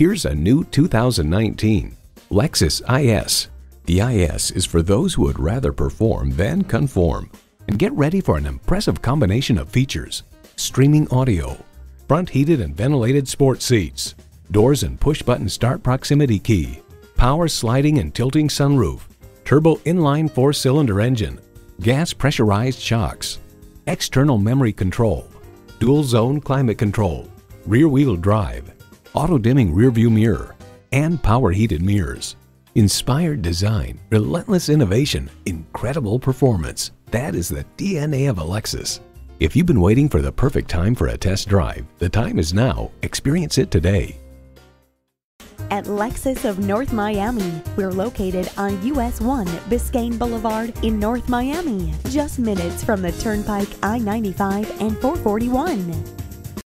Here's a new 2019 Lexus IS. The IS is for those who would rather perform than conform. And get ready for an impressive combination of features. Streaming audio, front heated and ventilated sport seats, doors and push-button start proximity key, power sliding and tilting sunroof, turbo inline four-cylinder engine, gas pressurized shocks, external memory control, dual zone climate control, rear wheel drive, auto dimming rear view mirror, and power heated mirrors. Inspired design, relentless innovation, incredible performance. That is the DNA of a Lexus. If you've been waiting for the perfect time for a test drive, the time is now. Experience it today. At Lexus of North Miami, we're located on US 1 Biscayne Boulevard in North Miami, just minutes from the Turnpike I 95 and 441.